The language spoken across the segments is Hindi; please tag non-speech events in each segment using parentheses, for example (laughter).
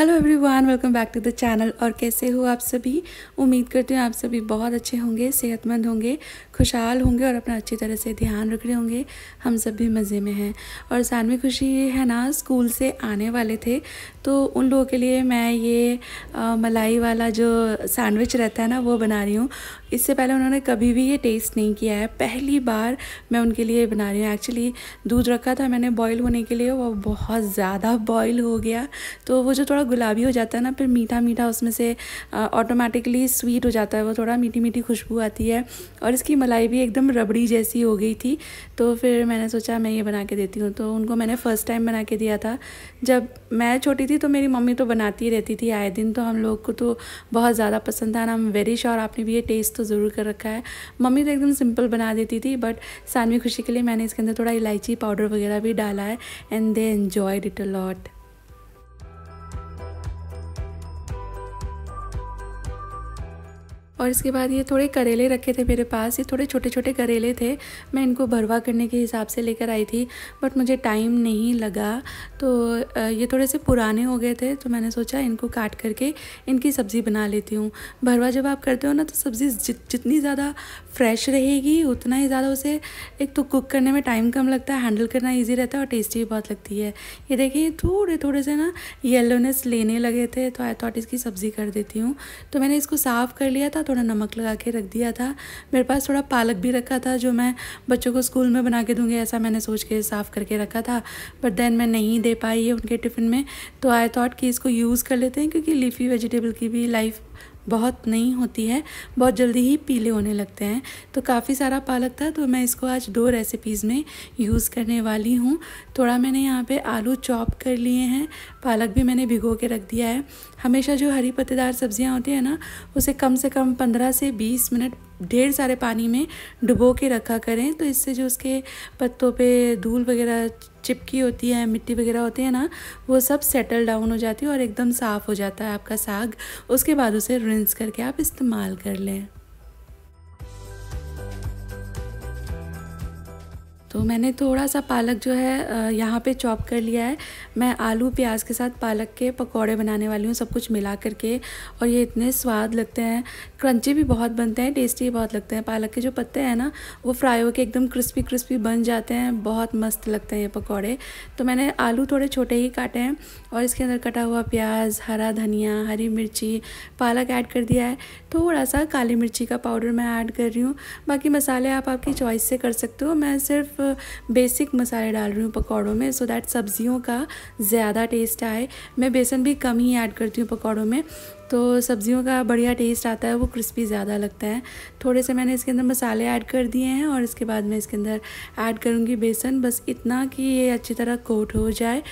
Hello everyone welcome back to the channel और कैसे हो आप सभी? उम्मीद करती हूँ आप सभी बहुत अच्छे होंगे सेहतमंद होंगे खुशहाल होंगे और अपना अच्छी तरह से ध्यान रख रहे होंगे। हम सब भी मज़े में हैं। और सानवी खुशी है ना स्कूल से आने वाले थे तो उन लोगों के लिए मैं ये आ, मलाई वाला जो सैंडविच रहता है ना वो बना रही हूँ। इससे पहले उन्होंने कभी भी ये टेस्ट नहीं किया है। पहली बार मैं उनके लिए बना रही हूँ। एक्चुअली दूध रखा था मैंने बॉईल होने के लिए, वो बहुत ज़्यादा बॉईल हो गया। तो वो जो थोड़ा गुलाबी हो जाता है ना, फिर मीठा मीठा उसमें से ऑटोमेटिकली स्वीट हो जाता है। वो थोड़ा मीठी मीठी खुशबू आती है। और इसकी मलाई भी एकदम रबड़ी जैसी हो गई थी। तो फिर मैंने सोचा, मैं ये बना के देती हूँ। तो उनको मैंने फ़र्स्ट टाइम बना के दिया था। जब मैं छोटी थी तो मेरी मम्मी तो बनाती रहती थी आए दिन। तो हम लोग को तो बहुत ज़्यादा पसंद था। ना वेरी श्योर आपने भी ये टेस्ट तो ज़रूर कर रखा है। मम्मी तो एकदम सिंपल बना देती थी बट सानवी खुशी के लिए मैंने इसके अंदर थोड़ा इलायची पाउडर वगैरह भी डाला है and they enjoyed it a lot और इसके बाद ये थोड़े करेले रखे थे मेरे पास, ये थोड़े छोटे छोटे करेले थे। मैं इनको भरवा करने के हिसाब से लेकर आई थी, बट मुझे टाइम नहीं लगा। तो ये थोड़े से पुराने हो गए थे तो मैंने सोचा इनको काट करके इनकी सब्ज़ी बना लेती हूँ। भरवा जब आप करते हो ना तो सब्ज़ी जित जितनी ज़्यादा फ्रेश रहेगी, उतना ही ज़्यादा उसे एक तो कुक करने में टाइम कम लगता है, हैंडल करना ईजी रहता है और टेस्टी भी बहुत लगती है। ये देखिए थोड़े थोड़े से ना येलोनेस लेने लगे थे तो आई थॉट इसकी सब्ज़ी कर देती हूँ। तो मैंने इसको साफ़ कर लिया था थोड़ा नमक लगा के रख दिया था। मेरे पास थोड़ा पालक भी रखा था, जो मैं बच्चों को स्कूल में बना के दूँगी, ऐसा मैंने सोच के साफ़ करके रखा था। बट देन मैं नहीं दे पाई है उनके टिफ़िन में। तो आई थॉट कि इसको यूज़ कर लेते हैं, क्योंकि लीफी वेजिटेबल की भी लाइफ बहुत नहीं होती है, बहुत जल्दी ही पीले होने लगते हैं। तो काफ़ी सारा पालक था तो मैं इसको आज दो रेसिपीज़ में यूज़ करने वाली हूँ। थोड़ा मैंने यहाँ पे आलू चॉप कर लिए हैं, पालक भी मैंने भिगो के रख दिया है। हमेशा जो हरी पत्तेदार सब्ज़ियाँ होती हैं ना, उसे कम से कम पंद्रह से बीस मिनट ढेर सारे पानी में डुबो के रखा करें। तो इससे जो उसके पत्तों पे धूल वगैरह चिपकी होती है, मिट्टी वगैरह होती है ना, वो सब सेटल डाउन हो जाती है और एकदम साफ़ हो जाता है आपका साग। उसके बाद उसे रिंस करके आप इस्तेमाल कर लें। तो मैंने थोड़ा सा पालक जो है यहाँ पे चॉप कर लिया है। मैं आलू, प्याज के साथ पालक के पकौड़े बनाने वाली हूँ, सब कुछ मिला करके। और ये इतने स्वाद लगते हैं। क्रंची भी बहुत बनते हैं, टेस्टी बहुत लगते हैं। पालक के जो पत्ते हैं ना, वो फ्राई होकर एकदम क्रिस्पी क्रिस्पी बन जाते हैं। बहुत मस्त लगते हैं ये पकौड़े। तो मैंने आलू थोड़े छोटे ही काटे हैं और इसके अंदर कटा हुआ प्याज, हरा धनिया, हरी मिर्ची, पालक ऐड कर दिया है। थोड़ा सा काली मिर्ची का पाउडर मैं ऐड कर रही हूँ। बाकी मसाले आप आपकी चॉइस से कर सकते हो। मैं सिर्फ़ बेसिक मसाले डाल रही हूँ पकौड़ों में सो दैट सब्जियों का ज़्यादा टेस्ट आए। मैं बेसन भी कम ही ऐड करती हूँ पकौड़ों में। तो सब्जियों का बढ़िया टेस्ट आता है, वो क्रिस्पी ज़्यादा लगता है। थोड़े से मैंने इसके अंदर मसाले ऐड कर दिए हैं और इसके बाद मैं इसके अंदर ऐड करूँगी बेसन। बस इतना कि ये अच्छी तरह कोट हो जाए।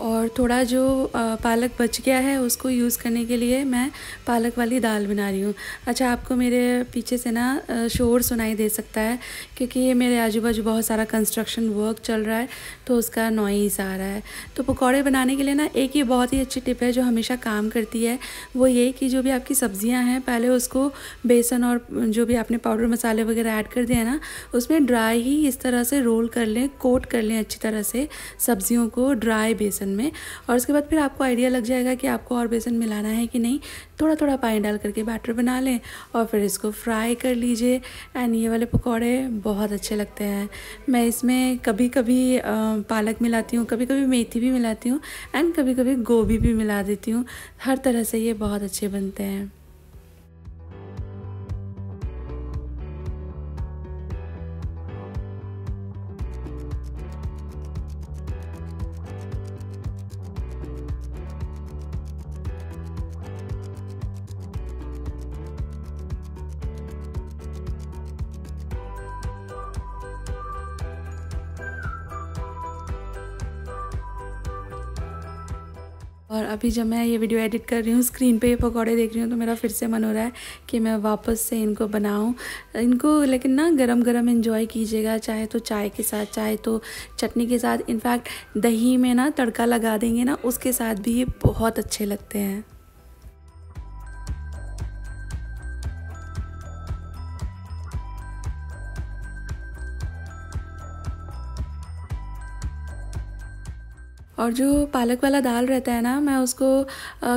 और थोड़ा जो पालक बच गया है उसको यूज़ करने के लिए मैं पालक वाली दाल बना रही हूँ। अच्छा आपको मेरे पीछे से ना शोर सुनाई दे सकता है क्योंकि ये मेरे आजू बाजू बहुत सारा कंस्ट्रक्शन वर्क चल रहा है तो उसका नॉइज़ आ रहा है। तो पकौड़े बनाने के लिए ना, एक ये बहुत ही अच्छी टिप है जो हमेशा काम करती है, वो ये कि जो भी आपकी सब्ज़ियाँ हैं, पहले उसको बेसन और जो भी आपने पाउडर मसाले वगैरह ऐड कर दिया ना, उसमें ड्राई ही इस तरह से रोल कर लें कोट कर लें अच्छी तरह से, सब्जियों को ड्राई बेसन में, और उसके बाद फिर आपको आइडिया लग जाएगा कि आपको और बेसन मिलाना है कि नहीं। थोड़ा थोड़ा पानी डाल करके बैटर बना लें, और फिर इसको फ्राई कर लीजिए। एंड ये वाले पकौड़े बहुत अच्छे लगते हैं। मैं इसमें कभी कभी पालक मिलाती हूँ कभी कभी मेथी भी मिलाती हूँ एंड कभी कभी गोभी भी मिला देती हूँ। हर तरह से ये बहुत अच्छे बनते हैं। अभी जब मैं ये वीडियो एडिट कर रही हूँ स्क्रीन पे ये पकौड़े देख रही हूँ तो मेरा फिर से मन हो रहा है कि मैं वापस से इनको बनाऊँ। इनको लेकिन ना गरम गरम इन्जॉय कीजिएगा, चाहे तो चाय के साथ, चाहे तो चटनी के साथ। इनफैक्ट दही में ना तड़का लगा देंगे ना, उसके साथ भी ये बहुत अच्छे लगते हैं। और जो पालक वाला दाल रहता है ना, मैं उसको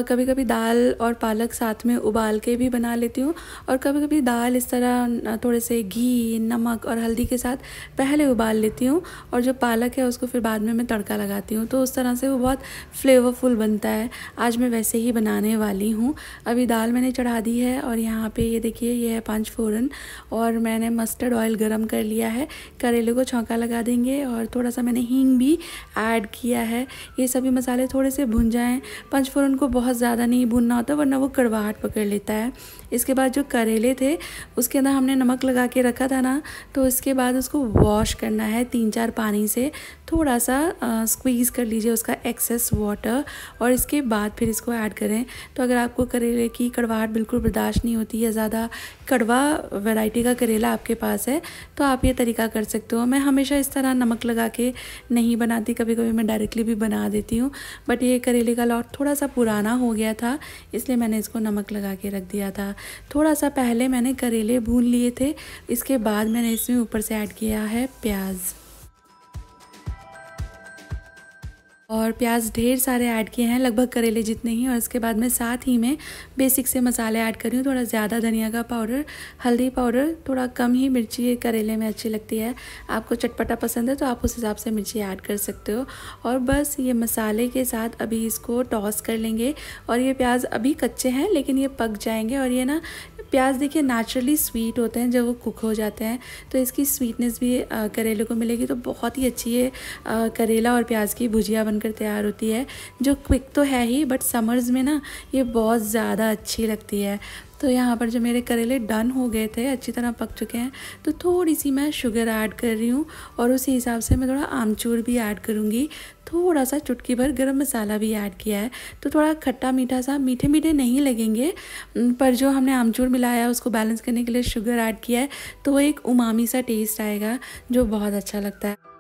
कभी कभी दाल और पालक साथ में उबाल के भी बना लेती हूँ और कभी कभी दाल इस तरह थोड़े से घी, नमक और हल्दी के साथ पहले उबाल लेती हूँ और जो पालक है उसको फिर बाद में मैं तड़का लगाती हूँ। तो उस तरह से वो बहुत फ्लेवरफुल बनता है। आज मैं वैसे ही बनाने वाली हूँ। अभी दाल मैंने चढ़ा दी है और यहाँ पे ये देखिए, ये है पाँच फ़ोरन और मैंने मस्टर्ड ऑयल गरम कर लिया है। करेले को छौंका लगा देंगे और थोड़ा सा मैंने हींग भी ऐड किया है। ये सभी मसाले थोड़े से भुन जाएँ। पंचफोरन को बहुत ज़्यादा नहीं भुनना होता, वरना वो कड़वाहट पकड़ लेता है। इसके बाद जो करेले थे, उसके अंदर हमने नमक लगा के रखा था ना तो इसके बाद उसको वॉश करना है तीन चार पानी से। थोड़ा सा स्क्वीज़ कर लीजिए उसका एक्सेस वाटर और इसके बाद फिर इसको ऐड करें। तो अगर आपको करेले की कड़वाहट बिल्कुल बर्दाश्त नहीं होती या ज़्यादा कड़वा वैरायटी का करेला आपके पास है तो आप ये तरीका कर सकते हो। मैं हमेशा इस तरह नमक लगा के नहीं बनाती कभी कभी मैं डायरेक्टली भी बना देती हूँ। बट ये करेले का लॉट थोड़ा सा पुराना हो गया था, इसलिए मैंने इसको नमक लगा के रख दिया था। थोड़ा सा पहले मैंने करेले भून लिए थे, इसके बाद मैंने इसमें ऊपर से ऐड किया है प्याज़। और प्याज ढेर सारे ऐड किए हैं, लगभग करेले जितने ही, और इसके बाद में साथ ही में बेसिक से मसाले ऐड कर रही हूँ। थोड़ा ज़्यादा धनिया का पाउडर, हल्दी पाउडर, थोड़ा कम ही मिर्ची करेले में अच्छी लगती है। आपको चटपटा पसंद है तो आप उस हिसाब से मिर्ची ऐड कर सकते हो। और बस ये मसाले के साथ अभी इसको टॉस कर लेंगे, और ये प्याज अभी कच्चे हैं, लेकिन ये पक जाएँगे, और ये ना प्याज देखिए नेचुरली स्वीट होते हैं, जब वो कुक हो जाते हैं तो इसकी स्वीटनेस भी करेले को मिलेगी तो बहुत ही अच्छी है करेला और प्याज की भुजिया बनकर तैयार होती है, जो क्विक तो है ही बट समर्स में ना ये बहुत ज़्यादा अच्छी लगती है। तो यहाँ पर जो मेरे करेले डन हो गए थे, अच्छी तरह पक चुके हैं तो थोड़ी सी मैं शुगर ऐड कर रही हूँ, और उसी हिसाब से मैं थोड़ा आमचूर भी ऐड करूँगी, थोड़ा सा चुटकी भर गरम मसाला भी ऐड किया है तो थोड़ा खट्टा मीठा सा मीठे मीठे नहीं लगेंगे, पर जो हमने आमचूर मिलाया, उसको बैलेंस करने के लिए शुगर ऐड किया है तो वो एक उमामी सा टेस्ट आएगा, जो बहुत अच्छा लगता है।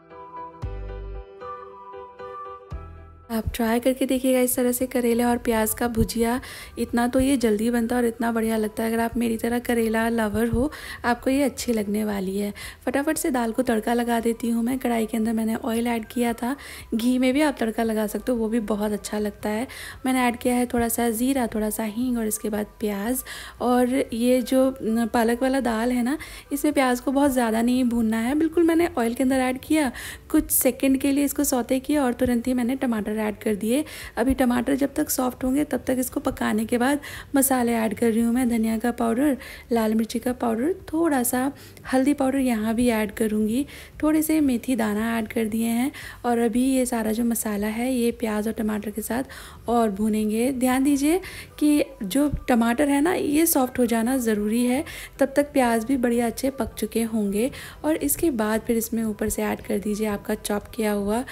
आप ट्राई करके देखिएगा इस तरह से करेला और प्याज का भुजिया। इतना तो ये जल्दी बनता है और इतना बढ़िया लगता है। अगर आप मेरी तरह करेला लवर हो, आपको ये अच्छी लगने वाली है। फटाफट से दाल को तड़का लगा देती हूँ मैं। कढ़ाई के अंदर मैंने ऑयल ऐड किया था। घी में भी आप तड़का लगा सकते हो, वो भी बहुत अच्छा लगता है। मैंने ऐड किया है थोड़ा सा ज़ीरा, थोड़ा सा हींग और इसके बाद प्याज। और ये जो पालक वाला दाल है ना, इसमें प्याज को बहुत ज़्यादा नहीं भूनना है। बिल्कुल मैंने ऑयल के अंदर ऐड किया। कुछ सेकेंड के लिए इसको सौते किया और तुरंत ही मैंने टमाटर ऐड कर दिए। अभी टमाटर जब तक सॉफ्ट होंगे, तब तक इसको पकाने के बाद मसाले ऐड कर रही हूँ मैं, धनिया का पाउडर, लाल मिर्ची का पाउडर थोड़ा सा हल्दी पाउडर यहाँ भी ऐड करूँगी। थोड़े से मेथी दाना ऐड कर दिए हैं और अभी ये सारा जो मसाला है, ये प्याज और टमाटर के साथ और भूनेंगे। ध्यान दीजिए कि जो टमाटर है ना, ये सॉफ्ट हो जाना ज़रूरी है। तब तक प्याज भी बढ़िया अच्छे पक चुके होंगे और इसके बाद फिर इसमें ऊपर से ऐड कर दीजिए आपका चॉप किया हुआ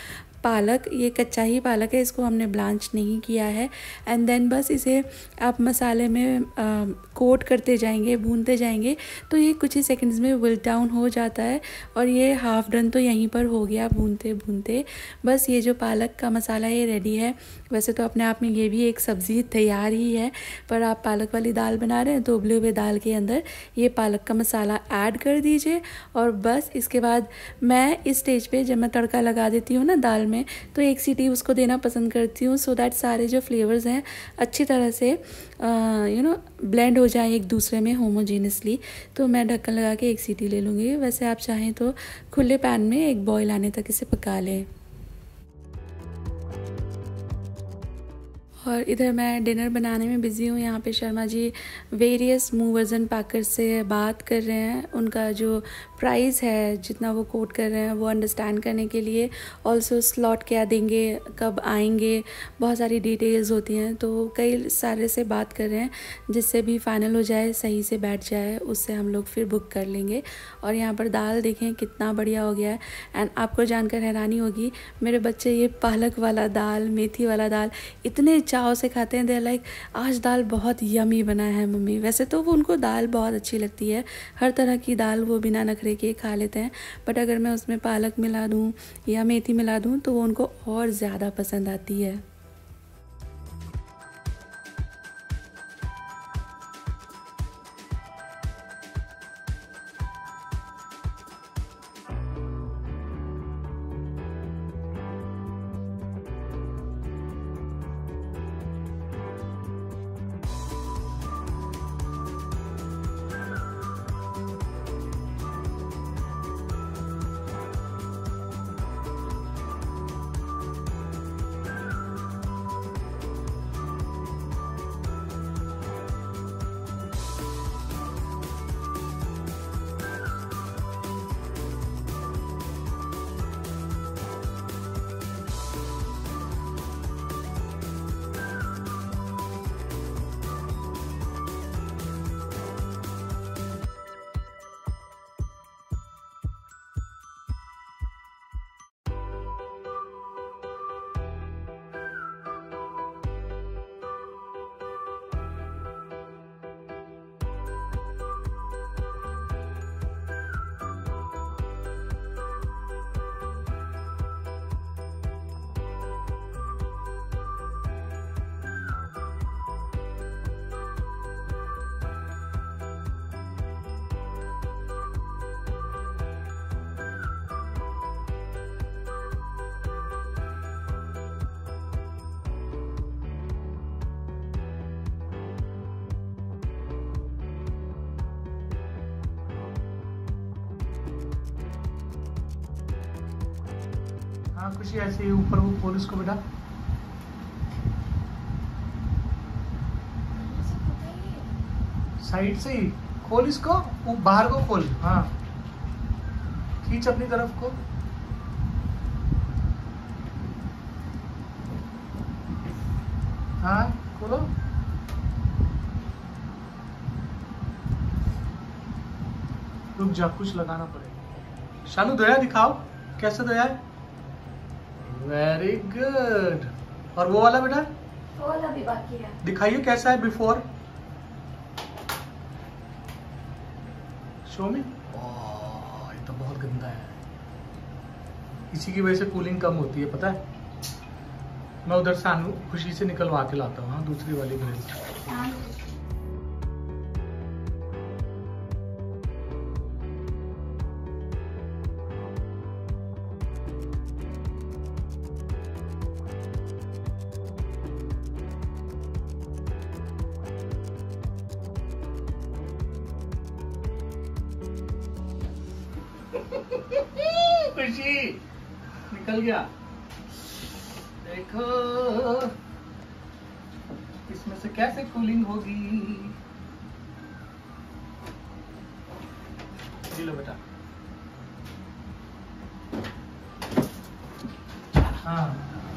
पालक ये कच्चा ही पालक है इसको हमने ब्लांच नहीं किया है। एंड देन बस इसे आप मसाले में आ, कोट करते जाएँगे भूनते जाएँगे तो ये कुछ ही सेकंड्स में विल डाउन हो जाता है और ये हाफ़ डन तो यहीं पर हो गया भूनते भूनते बस ये जो पालक का मसाला ये रेडी है। वैसे तो अपने आप में ये भी एक सब्ज़ी तैयार ही है, पर आप पालक वाली दाल बना रहे हैं तो उबले हुए दाल के अंदर ये पालक का मसाला ऐड कर दीजिए। और बस इसके बाद मैं इस स्टेज पे जब मैं तड़का लगा देती हूँ ना दाल में तो एक सीटी उसको देना पसंद करती हूँ सो दैट सारे जो फ्लेवर्स हैं अच्छी तरह से यू नो ब्लेंड हो जाए एक दूसरे में होमोजीनसली तो मैं ढक्कन लगा के एक सीटी ले लूँगी। वैसे आप चाहें तो खुले पैन में एक बॉयल आने तक इसे पका लें। और इधर मैं डिनर बनाने में बिज़ी हूँ। यहाँ पे Sharma ji various movers and packers से बात कर रहे हैं। उनका जो प्राइस है, जितना वो कोट कर रहे हैं, वो अंडरस्टैंड करने के लिए। ऑल्सो स्लॉट क्या देंगे, कब आएँगे, बहुत सारी डिटेल्स होती हैं। तो कई सारे से बात कर रहे हैं, जिससे भी फाइनल हो जाए, सही से बैठ जाए, उससे हम लोग फिर बुक कर लेंगे। और यहाँ पर दाल देखें, कितना बढ़िया हो गया है। एंड आपको जानकर हैरानी होगी, मेरे बच्चे ये पालक वाला दाल, मेथी वाला दाल, इतने चाव से खाते हैं दे लाइक आज दाल बहुत यमी बना है मम्मी। वैसे तो वो उनको दाल बहुत अच्छी लगती है। हर तरह की दाल वो बिना नखरे के खा लेते हैं। बट अगर मैं उसमें पालक मिला दूँ या मेथी मिला दूँ तो वो उनको और ज़्यादा पसंद आती है। खुशी ऐसे ही ऊपर वो खोल इसको बेटा साइड से ही खोल इसको बाहर को खोल हाँ। खींच अपनी तरफ़ को। हाँ खोलो। रुक जा, कुछ लगाना पड़ेगा। शानू दया दिखाओ, कैसे दया है? वेरी गुड और वो वाला बेटा? वो वाला भी बाकी है। दिखाइए कैसा है बिफोर शो में ये तो बहुत गंदा है। इसी की वजह से कूलिंग कम होती है पता है? मैं उधर से खुशी से निकलवा के लाता हूँ हाँ, दूसरी वाली ग्रिल खुशी निकल गया। देखो। इसमें से कैसे कूलिंग होगी? लो बेटा। हाँ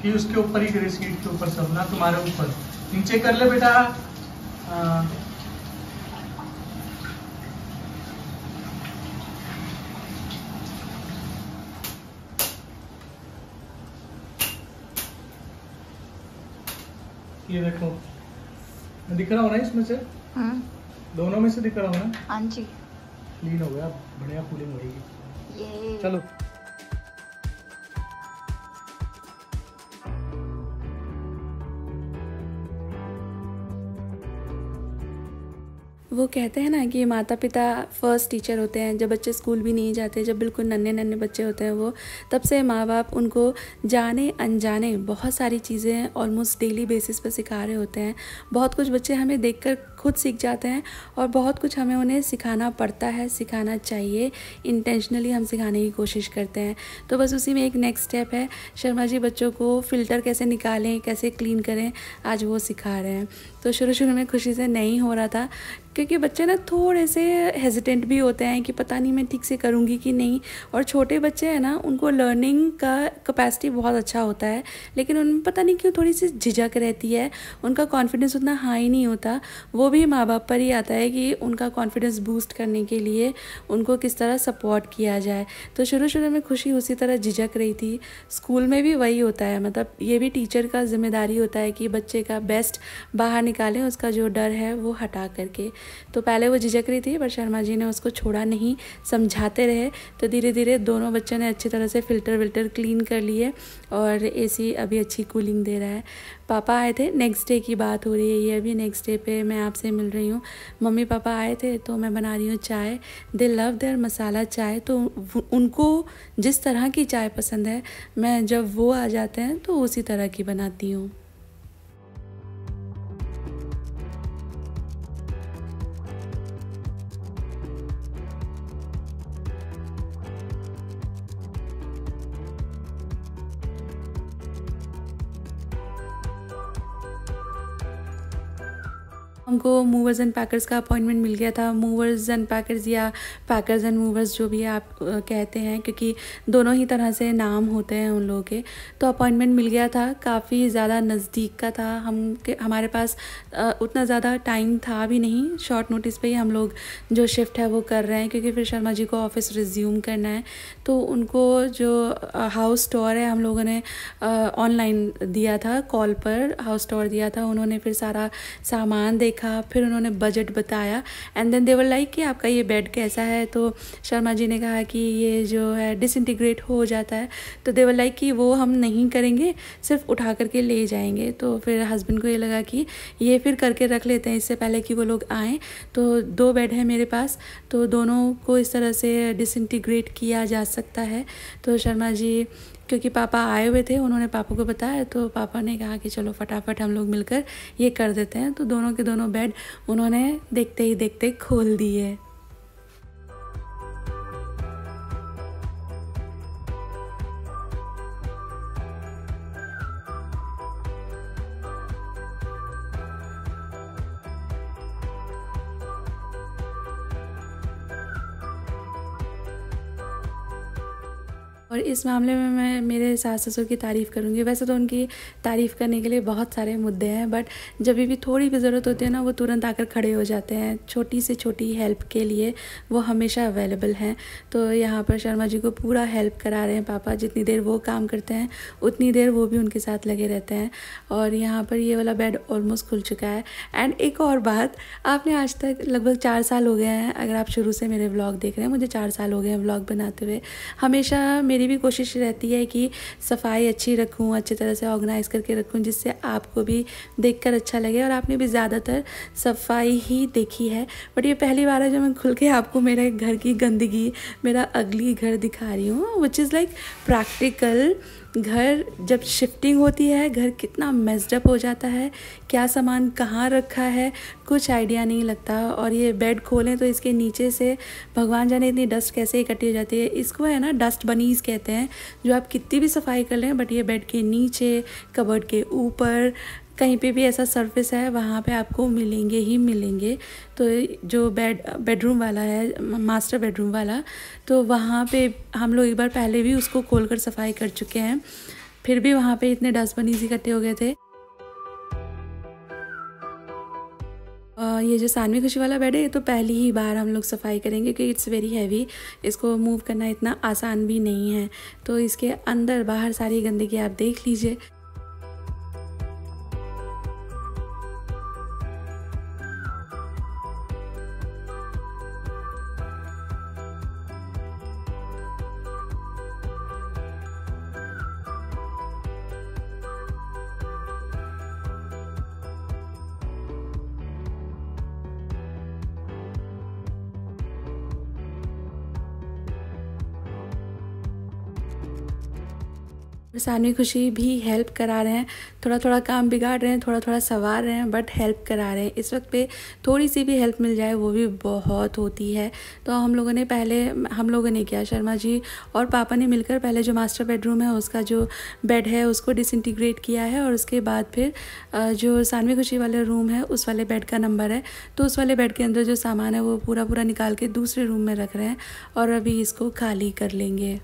कि उसके ऊपर ही गिरे सीट के ऊपर सब ना, तुम्हारे ऊपर। नीचे कर ले बेटा। हाँ। ये देखो। दिख रहा हो ना इसमें से? हम्म। दोनों में से दिख रहा हो ना? हाँ जी। क्लीन हो गया बढ़िया कूलिंग होगी है चलो। वो कहते हैं ना कि माता पिता फ़र्स्ट टीचर होते हैं, जब बच्चे स्कूल भी नहीं जाते, जब बिल्कुल नन्हे नन्हे बच्चे होते हैं वो, तब से माँ बाप उनको जाने, अनजाने बहुत सारी चीज़ें ऑलमोस्ट डेली बेसिस पर सिखा रहे होते हैं। बहुत कुछ बच्चे हमें देखकर खुद सीख जाते हैं और बहुत कुछ हमें उन्हें सिखाना पड़ता है, सिखाना चाहिए। इंटेंशनली हम सिखाने की कोशिश करते हैं। तो बस उसी में एक नेक्स्ट स्टेप है। शर्मा जी, बच्चों को फ़िल्टर कैसे निकालें, कैसे क्लीन करें, आज वो सिखा रहे हैं। तो शुरू शुरू में खुशी से नहीं हो रहा था, क्योंकि बच्चे ना थोड़े से हेजिटेंट भी होते हैं कि पता नहीं मैं ठीक से करूँगी कि नहीं। और छोटे बच्चे हैं ना, उनको लर्निंग का कैपेसिटी बहुत अच्छा होता है, लेकिन उनमें पता नहीं क्यों थोड़ी सी झिझक रहती है। उनका कॉन्फिडेंस उतना हाई नहीं होता। वो भी माँ बाप पर ही आता है कि उनका कॉन्फिडेंस बूस्ट करने के लिए उनको किस तरह सपोर्ट किया जाए। तो शुरू शुरू में खुशी उसी तरह झिझक रही थी। स्कूल में भी वही होता है मतलब ये भी टीचर का ज़िम्मेदारी होता है कि बच्चे का बेस्ट बाहर निकालें, उसका जो डर है वो हटा करके। तो पहले वो झिझक रही थी, पर शर्मा जी ने उसको छोड़ा नहीं, समझाते रहे। तो धीरे धीरे दोनों बच्चों ने अच्छी तरह से फ़िल्टर विल्टर क्लीन कर लिए और एसी अभी अच्छी कूलिंग दे रहा है। पापा आए थे नेक्स्ट डे की बात हो रही है, ये अभी नेक्स्ट डे पे मैं आपसे मिल रही हूँ। मम्मी पापा आए थे तो मैं बना रही हूँ चाय। दे लव देयर मसाला चाय तो उनको जिस तरह की चाय पसंद है, मैं जब वो आ जाते हैं तो उसी तरह की बनाती हूँ। हमको मूवर्स एंड पैकर्स का अपॉइंटमेंट मिल गया था। मूवर्स एंड पैकर्स या पैकर्स एंड मूवर्स जो भी आप कहते हैं, क्योंकि दोनों ही तरह से नाम होते हैं उन लोगों के तो अपॉइंटमेंट मिल गया था। काफ़ी ज़्यादा नज़दीक का था। हम के, हमारे पास उतना ज़्यादा टाइम था भी नहीं। शॉर्ट नोटिस पे ही हम लोग जो शिफ्ट है वो कर रहे हैं, क्योंकि फिर शर्मा जी को ऑफ़िस रिज्यूम करना है। तो उनको जो हाउस स्टोर है, हम लोगों ने ऑनलाइन दिया था कॉल पर हाउस स्टोर दिया था। उन्होंने फिर सारा सामान देखा। देखा, फिर उन्होंने बजट बताया एंड देन देवर लाइक कि आपका ये बेड कैसा है? तो शर्मा जी ने कहा कि ये जो है डिसइंटीग्रेट हो जाता है। तो देवर लाइक कि वो हम नहीं करेंगे, सिर्फ़ उठा करके ले जाएँगे। तो फिर हस्बैंड को ये लगा कि ये फिर करके रख लेते हैं, इससे पहले कि वो लोग आएँ। तो दो बेड है मेरे पास तो दोनों को इस तरह से डिसइंटीग्रेट किया जा सकता है। तो शर्मा जी क्योंकि पापा आए हुए थे, उन्होंने पापा को बताया तो पापा ने कहा कि चलो फटाफट हम लोग मिलकर ये कर देते हैं। तो दोनों के दोनों बेड उन्होंने देखते ही देखते खोल दिए। और इस मामले में मैं मेरे सास ससुर की तारीफ़ करूँगी। वैसे तो उनकी तारीफ़ करने के लिए बहुत सारे मुद्दे हैं बट जब भी थोड़ी भी ज़रूरत होती है ना, वो तुरंत आकर खड़े हो जाते हैं। छोटी से छोटी हेल्प के लिए वो हमेशा अवेलेबल हैं। तो यहाँ पर शर्मा जी को पूरा हेल्प करा रहे हैं पापा। जितनी देर वो काम करते हैं, उतनी देर वो भी उनके साथ लगे रहते हैं। और यहाँ पर ये वाला बेड ऑलमोस्ट खुल चुका है। एंड एक और बात, आपने आज तक लगभग चार साल हो गए हैं। अगर आप शुरू से मेरे ब्लॉग देख रहे हैं, मुझे चार साल हो गए हैं ब्लॉग बनाते हुए। हमेशा मेरी भी कोशिश रहती है कि सफ़ाई अच्छी रखूँ, अच्छी तरह से ऑर्गेनाइज़ करके रखूँ, जिससे आपको भी देखकर अच्छा लगे और आपने भी ज़्यादातर सफ़ाई ही देखी है। बट ये पहली बार है जब मैं खुल के आपको मेरे घर की गंदगी, मेरा अगली घर दिखा रही हूँ विच इज़ लाइक प्रैक्टिकल घर जब शिफ्टिंग होती है, घर कितना मेस्डअप हो जाता है, क्या सामान कहाँ रखा है, कुछ आइडिया नहीं लगता और ये बेड खोलें तो इसके नीचे से भगवान जाने इतनी डस्ट कैसे इकट्ठी हो जाती है। इसको है ना डस्ट बनीज कहते हैं, जो आप कितनी भी सफ़ाई कर लें बट ये बेड के नीचे कबर्ड के ऊपर कहीं पे भी ऐसा सरफेस है, वहाँ पे आपको मिलेंगे ही मिलेंगे। तो जो बेड बेडरूम वाला है मास्टर बेडरूम वाला तो वहाँ पे हम लोग एक बार पहले भी उसको खोल कर सफ़ाई कर चुके हैं। फिर भी वहाँ पे इतने डस्ट बनीज इकट्ठे हो गए थे। ये जो सानवी खुशी वाला बेड है, ये तो पहली ही बार हम लोग सफ़ाई करेंगे, क्योंकि इट्स वेरी हैवी इसको मूव करना इतना आसान भी नहीं है। तो इसके अंदर बाहर सारी गंदगी आप देख लीजिए। सानवी खुशी भी हेल्प करा रहे हैं। थोड़ा थोड़ा काम बिगाड़ रहे हैं थोड़ा थोड़ा सवार रहे हैं बट हेल्प करा रहे हैं। इस वक्त पे थोड़ी सी भी हेल्प मिल जाए, वो भी बहुत होती है। तो हम लोगों ने पहले, हम लोगों ने किया, शर्मा जी और पापा ने मिलकर पहले जो मास्टर बेडरूम है, उसका जो बेड है, उसको डिसइंटीग्रेट किया है और उसके बाद फिर जो सानवी खुशी वाले रूम है, उस वाले बेड का नंबर है। तो उस वाले बेड के अंदर जो सामान है, वो पूरा पूरा निकाल के दूसरे रूम में रख रहे हैं और अभी इसको खाली कर लेंगे।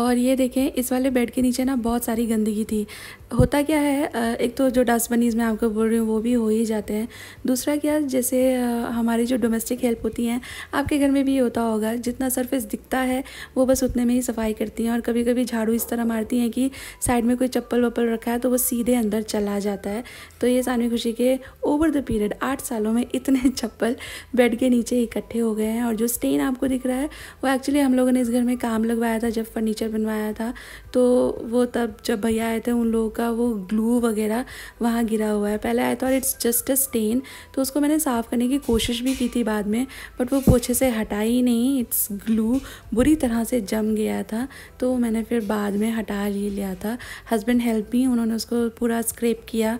और ये देखें इस वाले बेड के नीचे ना बहुत सारी गंदगी थी। होता क्या है एक तो जो डस्ट बनीज मैं आपको बोल रही हूँ, वो भी हो ही जाते हैं। दूसरा क्या, जैसे हमारी जो डोमेस्टिक हेल्प होती हैं, आपके घर में भी ये होता होगा, जितना सरफेस दिखता है, वो बस उतने में ही सफ़ाई करती हैं। और कभी कभी झाड़ू इस तरह मारती हैं कि साइड में कोई चप्पल वप्पल रखा है तो वो सीधे अंदर चला जाता है। तो ये सानवी खुशी के ओवर द पीरियड आठ सालों में इतने (laughs) चप्पल बेड के नीचे इकट्ठे हो गए हैं। और जो स्टेन आपको दिख रहा है, वो एक्चुअली हम लोगों ने इस घर में काम लगवाया था, जब फर्नीचर बनवाया था। तो वो तब जब भैया आए थे, उन लोगों का वो ग्लू वगैरह वहाँ गिरा हुआ है। पहले आया था इट्स जस्ट अ स्टेन तो उसको मैंने साफ़ करने की कोशिश भी की थी बाद में बट वो पोछे से हटा ही नहीं इट्स ग्लू बुरी तरह से जम गया था तो मैंने फिर बाद में हटा ही लिया था। हस्बैंड हेल्प भी उन्होंने उसको पूरा स्क्रेप किया।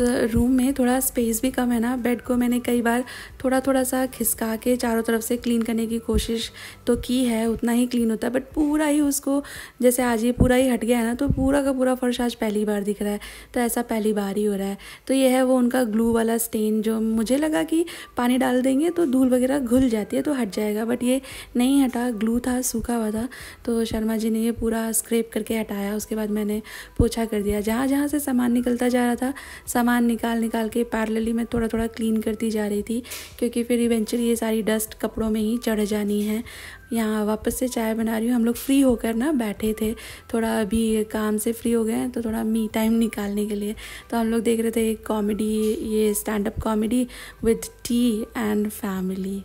रूम में थोड़ा स्पेस भी कम है ना बेड को मैंने कई बार थोड़ा थोड़ा सा खिसका के चारों तरफ़ से क्लीन करने की कोशिश तो की है, उतना ही क्लीन होता है बट पूरा ही उसको, जैसे आज ये पूरा ही हट गया है ना तो पूरा का पूरा फर्श आज पहली बार दिख रहा है तो ऐसा पहली बार ही हो रहा है। तो ये है वो उनका ग्लू वाला स्टेन जो मुझे लगा कि पानी डाल देंगे तो धूल वगैरह घुल जाती है तो हट जाएगा बट ये नहीं हटा ग्लू था, सूखा हुआ था तो शर्मा जी ने ये पूरा स्क्रेप करके हटाया, उसके बाद मैंने पोछा कर दिया। जहाँ जहाँ से सामान निकलता जा रहा था सामान निकाल निकाल के पैरलली मैं थोड़ा थोड़ा क्लीन करती जा रही थी, क्योंकि फिर इवेंचुअली ये सारी डस्ट कपड़ों में ही चढ़ जानी है। यहाँ वापस से चाय बना रही हूँ, हम लोग फ्री होकर ना बैठे थे। थोड़ा अभी काम से फ्री हो गए हैं तो थोड़ा मी टाइम निकालने के लिए। तो हम लोग देख रहे थे कॉमेडी ये stand up comedy with tea and family